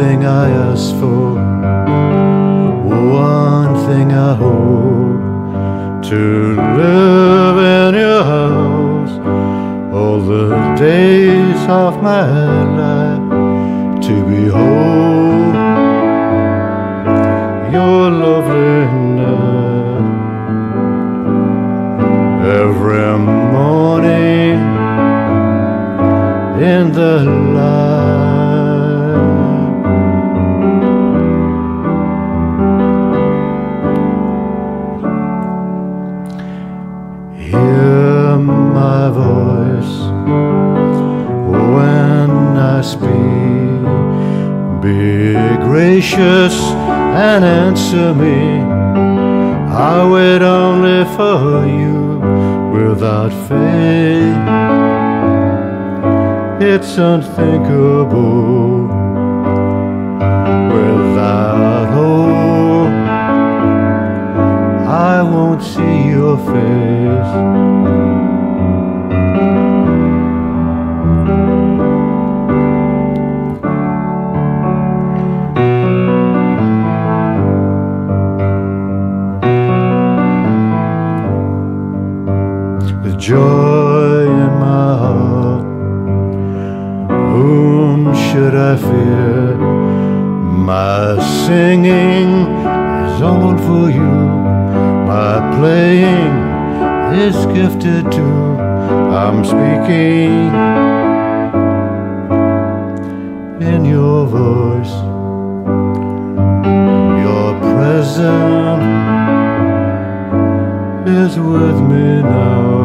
thing I ask for, one thing I hope to live in your house. All the days of my life to behold your loveliness. Every morning in the light. I speak. Be gracious and answer me. I wait only for you without faith. It's unthinkable without hope. I won't see your face. Joy in my heart. Whom should I fear? My singing is all for you. My playing is gifted too. I'm speaking in your voice. Your presence is with me now.